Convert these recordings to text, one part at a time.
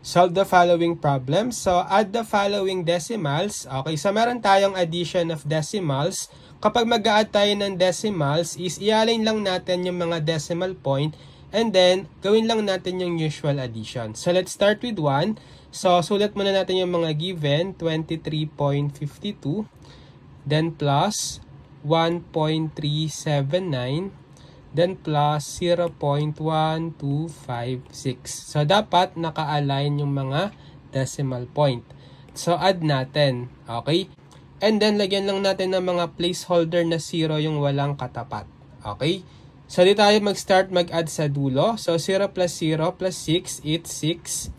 Solve the following problem. So, add the following decimals. Okay, so meron tayong addition of decimals. Kapag mag-add tayo ng decimals, is i-align lang natin yung mga decimal point and then, gawin lang natin yung usual addition. So, let's start with 1. So, sulat muna natin yung mga given, 23.52, then plus 1.379, then plus 0.1256. So, dapat naka-align yung mga decimal point. So, add natin. Okay? And then, lagyan lang natin ng mga placeholder na 0 yung walang katapat. Okay? So, di tayo mag-start mag-add sa dulo. So, 0 plus 0 plus 6, it's 6.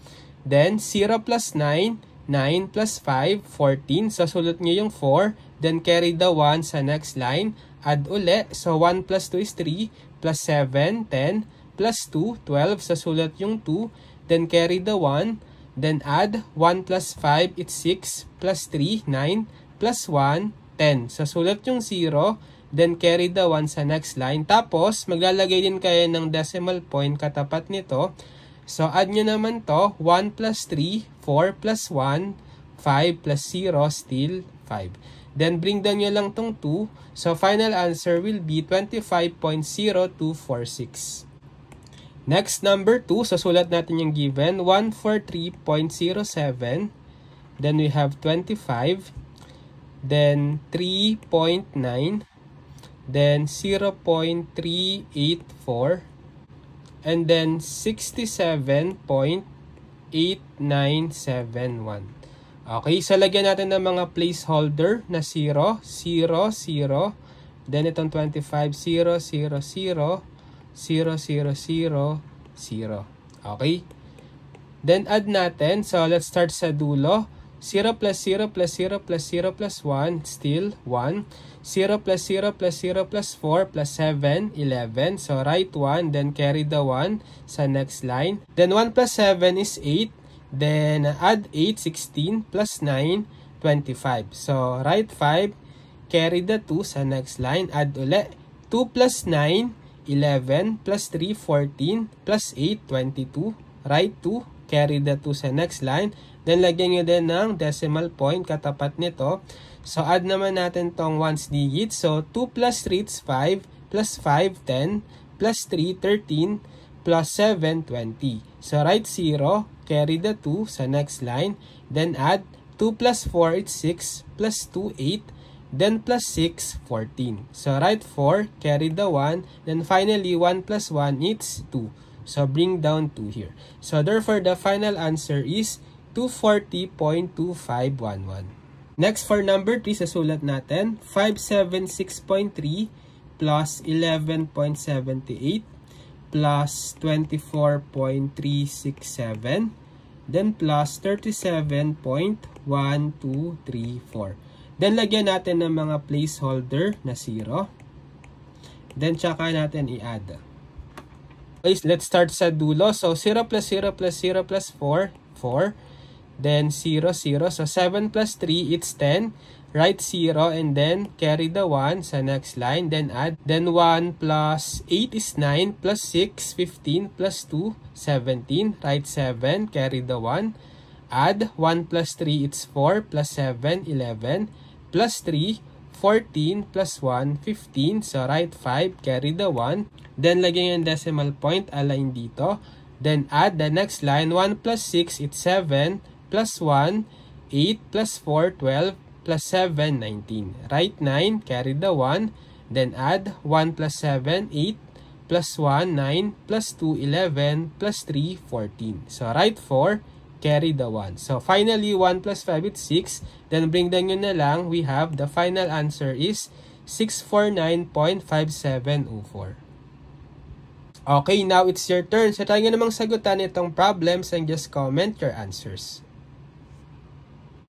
Then, 0 plus 9, 9 plus 5, 14. So, sulat nyo yung 4. Then, carry the 1 sa next line add uli. So, 1 plus 2 is 3, plus 7, 10, plus 2, 12. Sa sulat yung 2. Then, carry the 1. Then, add 1 plus 5, it's 6, plus 3, 9, plus 1, 10. Sa sulat yung 0. Then, carry the 1 sa next line. Tapos, maglalagay din kayo ng decimal point katapat nito. So, add nyo naman to. 1 plus 3, 4 plus 1, 5 plus 0, still 5. Then bring down nyo lang tong 2. So final answer will be 25.0246. Next, number 2. So sulat natin yung given. 143.07. Then we have 25. Then 3.9. Then 0.384. And then 67.8971. Okay, so lagyan natin ng mga placeholder na 0, 0, 0. Then itong 25, 0, 0, 0, 0, 0, 0, 0. Okay? Then add natin. So let's start sa dulo. 0 plus 0 plus 0 plus 0 plus 1, still 1. 0 plus 0 plus 0 plus 4 plus 7, 11. So write 1, then carry the 1 sa next line. Then 1 plus 7 is 8. Then, add 8, 16, plus 9, 25. So, write 5, carry the 2 sa next line, add uli. 2 plus 9, 11, plus 3, 14, plus 8, 22. Write 2, carry the 2 sa next line. Then, lagyan nyo din ng decimal point katapat nito. So, add naman natin tong ones digit. So, 2 plus 3 is 5, plus 5, 10, plus 3, 13, plus 7, 20. So, write 0, carry the 2 sa next line, then add 2 plus 4 is 6, plus 2, 8, then plus 6, 14. So, write 4, carry the 1, then finally 1 plus 1 is 2. So, bring down 2 here. So, therefore, the final answer is 240.2511. Next, for number 3, sa sulat natin, 576.3 plus 11.78 plus 24.367 then plus 37.1234 then lagyan natin ng mga placeholder na 0 then tsaka natin i-add. Okay, let's start sa dulo. So 0 plus 0 plus 0 plus 4 4 then 0 0 so 7 plus 3 it's 10 write 0 and then carry the 1 sa next line, then add. Then 1 plus 8 is 9, plus 6, 15, plus 2, 17. Write 7, carry the 1. Add 1 plus 3, it's 4, plus 7, 11, plus 3, 14, plus 1, 15. So, write 5, carry the 1. Then, lagyan yung decimal point, align dito. Then, add the next line, 1 plus 6, it's 7, plus 1, 8, plus 4, 12, plus 7, 19. Write 9, carry the 1, then add 1 plus 7, 8, plus 1, 9, plus 2, 11, plus 3, 14. So, write 4, carry the 1. So, finally, 1 plus 5 is 6. Then, bring down nyo na lang. We have the final answer is 649.5704. Okay, now it's your turn. So, tayo namang sagutan itong problems and just comment your answers.